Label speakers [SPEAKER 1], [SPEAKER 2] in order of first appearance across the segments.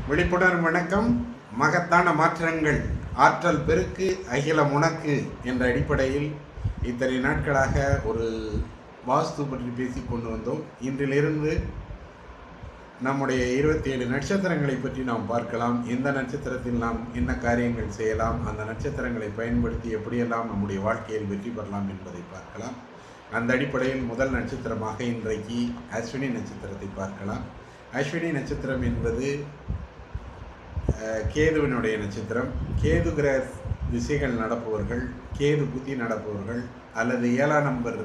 [SPEAKER 1] விழிப்புணர்வு வணக்கம். மகத்தான மாற்றங்கள். ஆற்றல் பெருக்கு அகிலம் உனக்கு என்ற அடிப்படையில் இத்தனை நாட்களாக ஒரு வாஸ்து பற்றி பேசிக் கொண்டு வந்தோம். இன்றிலிருந்து நம்முடைய இருபத்தி ஏழு நட்சத்திரங்களை பற்றி நாம் பார்க்கலாம். எந்த நட்சத்திரத்தில் நாம் என்ன காரியங்கள் செய்யலாம் அந்த நட்சத்திரங்களை பயன்படுத்தி எப்படியெல்லாம் நம்முடைய வாழ்க்கையில் வெற்றி பெறலாம் என்பதை பார்க்கலாம். அந்த அடிப்படையில் முதல் நட்சத்திரமாக இன்றைக்கு அஸ்வினி நட்சத்திரத்தை பார்க்கலாம். அஸ்வினி நட்சத்திரம் என்பது கேதுவினுடைய நட்சத்திரம். கேது கிரக திசைகள் நடப்பவர்கள் கேது புத்தி நடப்பவர்கள் அல்லது ஏழாம் நம்பர்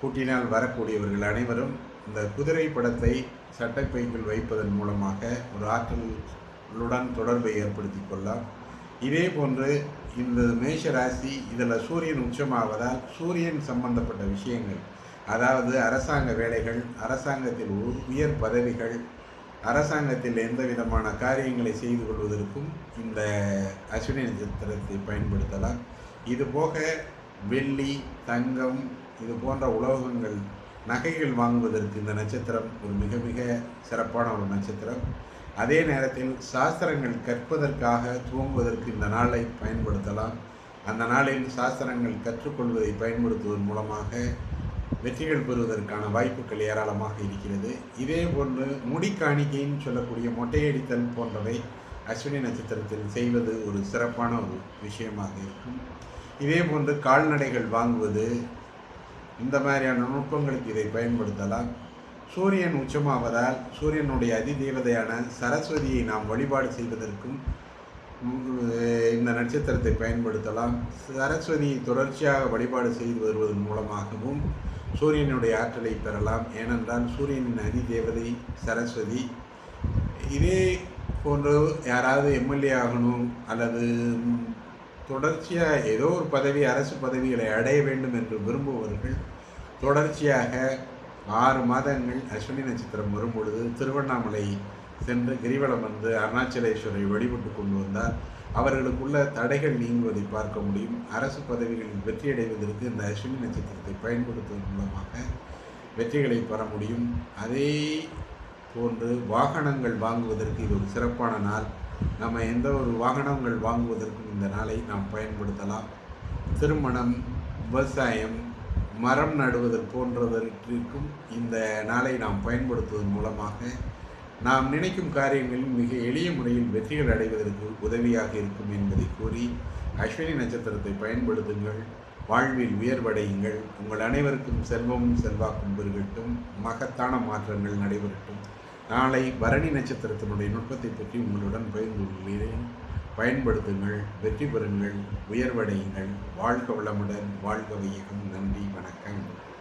[SPEAKER 1] கூட்டினால் வரக்கூடியவர்கள் அனைவரும் இந்த குதிரை படத்தை சட்டைப்பைக்குள் வைப்பதன் மூலமாக ஒரு ஆற்றலுடன் தொடர்பை ஏற்படுத்தி கொள்ளலாம். இதே போன்று இந்த மேஷ ராசி இதில் சூரியன் உச்சமாவதால் சூரியன் சம்பந்தப்பட்ட விஷயங்கள் அதாவது அரசாங்க வேலைகள் அரசாங்கத்தில் உயர் பதவிகள் அரசாங்கத்தில் எந்த விதமான காரியங்களை செய்து கொள்வதற்கும் இந்த அஸ்வினி நட்சத்திரத்தை பயன்படுத்தலாம். இது போக வெள்ளி தங்கம் இது போன்ற உலோகங்கள் நகைகள் வாங்குவதற்கு இந்த நட்சத்திரம் ஒரு மிக மிக சிறப்பான ஒரு நட்சத்திரம். அதே நேரத்தில் சாஸ்திரங்கள் கற்பதற்காக துவங்குவதற்கு இந்த நாளை பயன்படுத்தலாம். அந்த நாளில் சாஸ்திரங்கள் கற்றுக்கொள்வதை பயன்படுத்துவதன் மூலமாக வெற்றிகள் பெறுவதற்கான வாய்ப்புகள் ஏராளமாக இருக்கிறது. இதே போன்று முடி காணிக்கைன்னு சொல்லக்கூடிய மொட்டையடித்தல் போன்றவை அஸ்வினி நட்சத்திரத்தில் செய்வது ஒரு சிறப்பான ஒரு விஷயமாக இருக்கும். இதே போன்று கால்நடைகள் வாங்குவது இந்த மாதிரியான நுட்பங்களுக்கு இதை பயன்படுத்தலாம். சூரியன் உச்சமாவதால் சூரியனுடைய அதிதேவதையான சரஸ்வதியை நாம் வழிபாடு செய்வதற்கும் இந்த நட்சத்திரத்தை பயன்படுத்தலாம். சரஸ்வதியை தொடர்ச்சியாக வழிபாடு செய்து வருவதன் மூலமாகவும் சூரியனுடைய ஆற்றலை பெறலாம். ஏனென்றால் சூரியனின் அதிதேவதை சரஸ்வதி. இதே போன்று யாராவது எம்எல்ஏ ஆகணும் அல்லது தொடர்ச்சியாக ஏதோ ஒரு பதவி அரசு பதவிகளை அடைய வேண்டும் என்று விரும்புபவர்கள் தொடர்ச்சியாக ஆறு மாதங்கள் அஸ்வினி நட்சத்திரம் வரும் பொழுது திருவண்ணாமலை சென்று கிரிவலம் வந்து அருணாச்சலேஸ்வரை வழிபட்டு கொண்டு வந்தால் அவர்களுக்குள்ள தடைகள் நீங்குவதை பார்க்க முடியும். அரசு பதவிகளில் வெற்றியடைவதற்கு இந்த அஸ்வினி நட்சத்திரத்தை பயன்படுத்துவதன் மூலமாக வெற்றிகளை பெற முடியும். அதே போன்று வாகனங்கள் வாங்குவதற்கு இது ஒரு சிறப்பான நாள். நம்ம எந்த ஒரு வாகனங்கள் வாங்குவதற்கும் இந்த நாளை நாம் பயன்படுத்தலாம். திருமணம் விவசாயம் மரம் நடுவது போன்றவற்றிற்கும் இந்த நாளை நாம் பயன்படுத்துவதன் மூலமாக நாம் நினைக்கும் காரியங்களில் மிக எளிய முறையில் வெற்றிகள் அடைவதற்கு உதவியாக இருக்கும் என்பதை கூறி அஸ்வினி நட்சத்திரத்தை பயன்படுத்துங்கள். வாழ்வில் உயர்வடையுங்கள். உங்கள் அனைவருக்கும் செல்வமும் செல்வாக்கும் பெருகட்டும். மகத்தான மாற்றங்கள் நடைபெறட்டும். நாளை பரணி நட்சத்திரத்தினுடைய நுட்பத்தை பற்றி உங்களுடன் பகிர்ந்து கொள்கிறேன். பயன்படுத்துங்கள் வெற்றி பெறுங்கள் உயர்வடையுங்கள். வாழ்க வளமுடன் வாழ்க வையகம். நன்றி வணக்கம்.